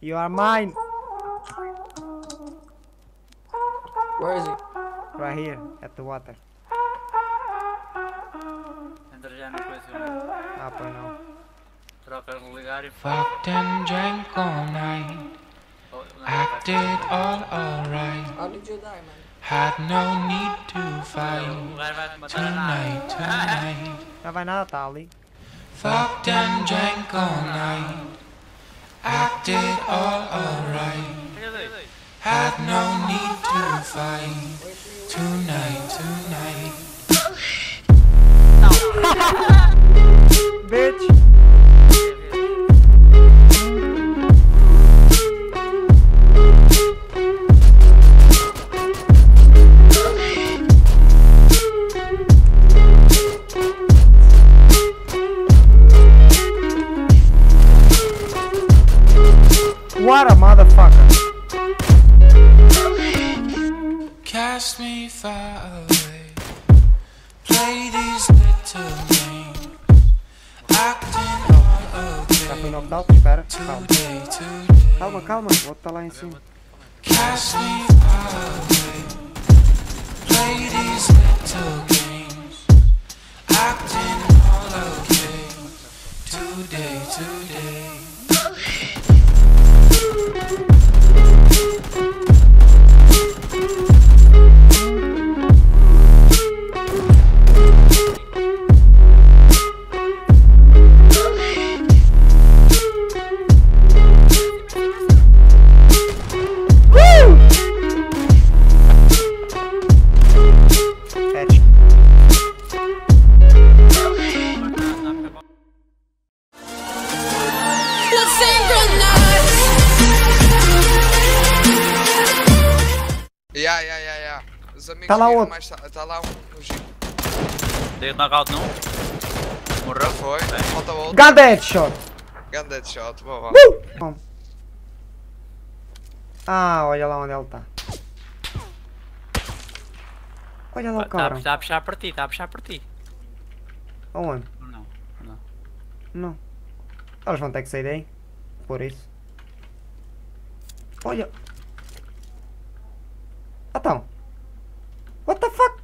You are mine. Where is he? Right here, at the water. Entra já no. Ah, pois não. Troca ligar e Fucked and drank all night, acted all alright. How did you die, man? Had no need to fight gajo vai te matar na tonight, tonight. Já vai nada, tá ali. Fucked and drank all night, acted all alright. Had no need to fight tonight, tonight. Calma. Today, today. Calma, calma, o lá em cima. Cast me Tá lá outro. mais ta- Tá lá um no jeep. Dei knockout num. Morreu. Foi. Bem. Falta outro. Ganda headshot! Ganda headshot. Boa, vá. Vamos. Ah, olha lá onde ele tá. Olha lá o Está cara. tá a puxar por ti, está a puxar por ti. Aonde? Não, não. Não. Eles vão ter que sair daí. Por isso. Olha. Então. What the fuck?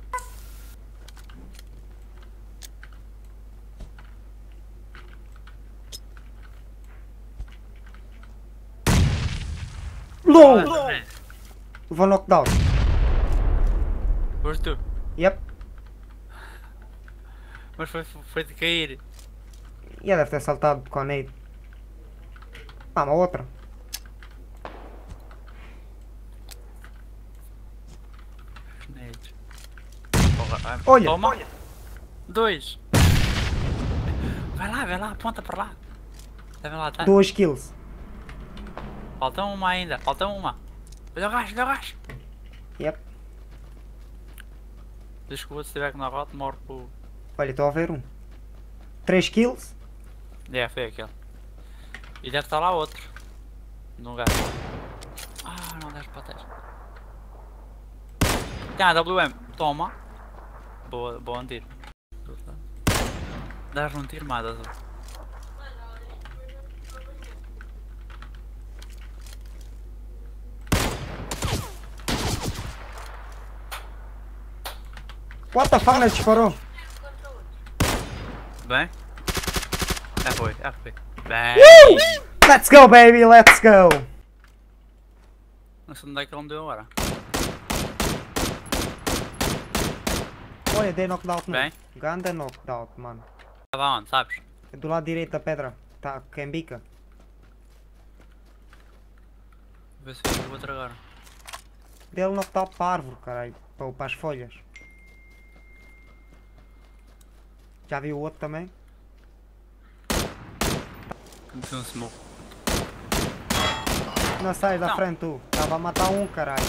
LOL! Vou knockdown. Foste tu. Yep. Mas foi, foi de cair. E ela deve ter saltado com a nade. Ah, uma outra. Olha. Toma. Dois. Vai lá, vai lá, aponta para lá. Vai lá, tá. Duas kills. Falta uma ainda, falta uma. Olha o gajo, olha o gajo. Yep. Diz que o outro se tiver que na rota, morre por. Olha, estou a ver um. Três kills. É, foi aquele. E deve estar lá outro. No gajo. Ah, não, 10 para 10. Tem a WM, toma. Boa, boa um tiro. Dás um tiro, matas. What the fuck, não disparou? Bem? Já foi, já foi. Bem. Let's go, baby, let's go! Não sei onde é que ele me deu agora. Olha, dei knockdown no. Bem. Ganda knockdown, mano. Estava onde, sabes? É do lado direito da pedra. Tá, quem bica. Vê se o outro agora. Dei um knockdown para a árvore, caralho. Para, para as folhas. Já viu o outro também? Meti um smoke. Não sai da Não. frente tu. Estava a matar um, caralho.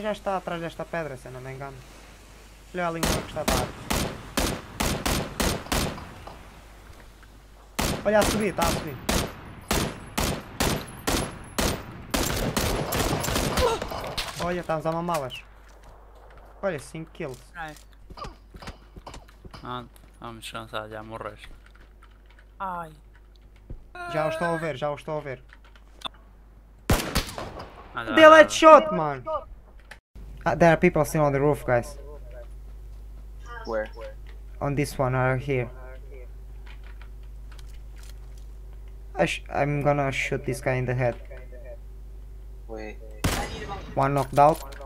Já está atrás desta pedra, se eu não me engano. Olha ali um que está da árvore. Olha a subir, está a subir. Olha, estamos a mamá-las. Olha, 5 kills. Ai. Ah, vamos descansar, já morreste. Ai. Já o estou a ver, já o estou a ver. Hadi They hadi, let hadi. shot, man. Uh, there are people still on the roof, guys. Where? On this one, right here. I sh I'm gonna shoot this guy in the head. Wait. One knocked out.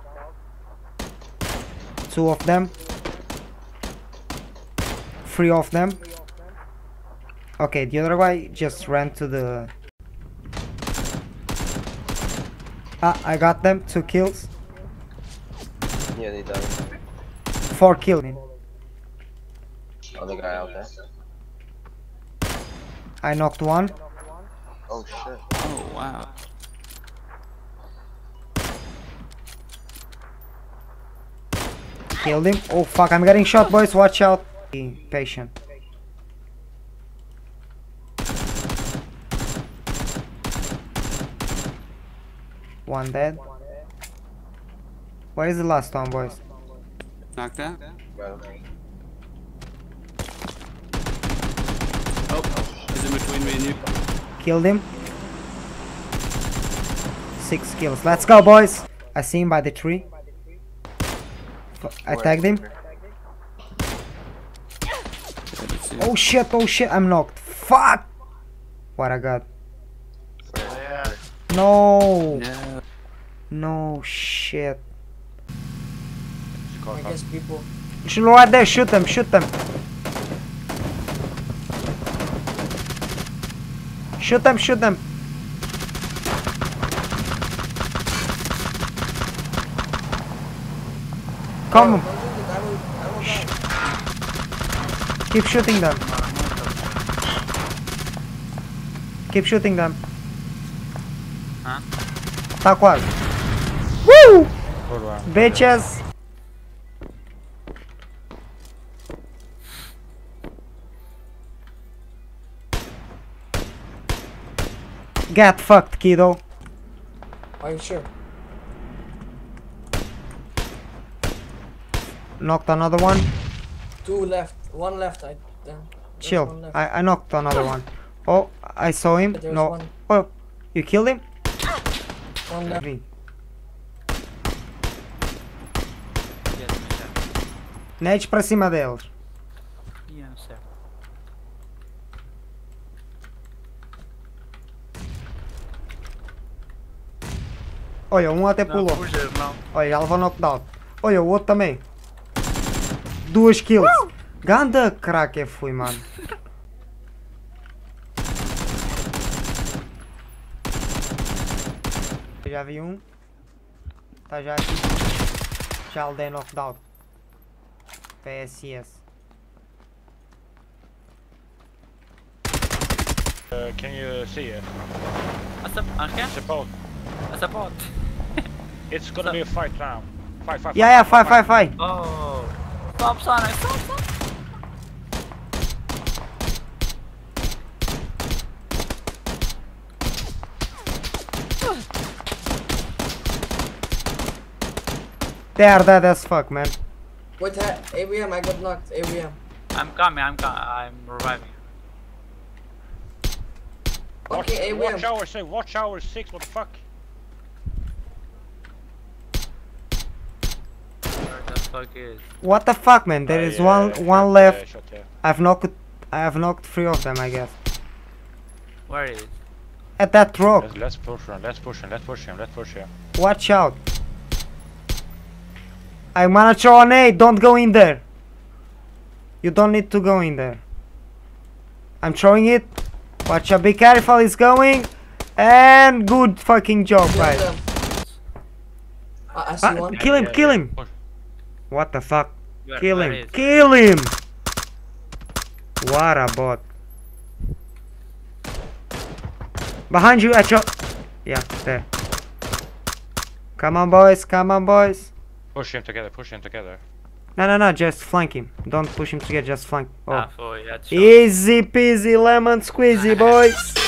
Two of them. Three of them. Okay, the other guy just ran to the. Ah, I got them. Two kills. Yeah, they died. Four kills. Other guy out there. I knocked one. Oh shit. Oh wow. Killed him. Oh fuck, I'm getting shot, boys. Watch out. Be patient. One dead. Where is the last one, boys? Knocked out. Well, Oh, he's in between me and you. Killed him. Six kills. Let's go, boys. I see him by the tree. I where? tagged him. Yeah, that's you. Oh shit, oh shit, I'm knocked. Fuck! What I got? No! Yeah. No shit. I guess people. Shoot right there, shoot them, shoot them. Shoot them, shoot them. Come on, I will, I will die. keep shooting them. Keep shooting them. Huh? Tá quase. Woo! Bitches! Get fucked, kiddo. Are you sure? Knocked another one. Two left. One left. I. Damn. There's Chill. one left. I, I knocked another one. Oh, I saw him. There's No. one. Oh, you killed him? One left. Vi. Ia também já. Nades para cima deles. Olha, um até Não pulou. fujas, não. Olha, já levou knockdown. Olha, o outro também. Duas kills. Ganda crack é fui, mano. Já vi um. Tá já aqui. Já lhe dei knockdown. PSS. Uh, can you see it? A sap- ah, quê? It's a boat. Support. It's gonna be a fight now. Fight, fight, Yeah, yeah, fight, fight, fight. Oh. Stop, Sonic, stop, stop. They are dead as fuck, man. Wait, ha- ABM. I got knocked. ABM. I'm coming, I'm coming, I'm reviving. Watch, Okay, watch ABM. our six, watch our six, what the fuck? Where the fuck is? What the fuck, man? There Uh, is yeah, one shot, one yeah, left. shot, yeah. I've knocked I have knocked three of them, I guess. Where is? At that rock. Let's, let's push him, let's push him, let's push him, let's push him. Watch out. I'm gonna throw an A. Don't go in there. You don't need to go in there. I'm throwing it. Watch out. Be careful. It's going. And good fucking job, Two of guys. them. I, I see Ah, one. kill him. Kill yeah, him. Push. What the fuck? Where, Kill where him. is? Kill him. What a bot. Behind you at your... Yeah, there. Come on, boys. Come on, boys. Push him together, push him together. No, no, no, just flank him. Don't push him together, just flank. Oh. Ah, foi, headshot. Easy peasy lemon squeezy, boys.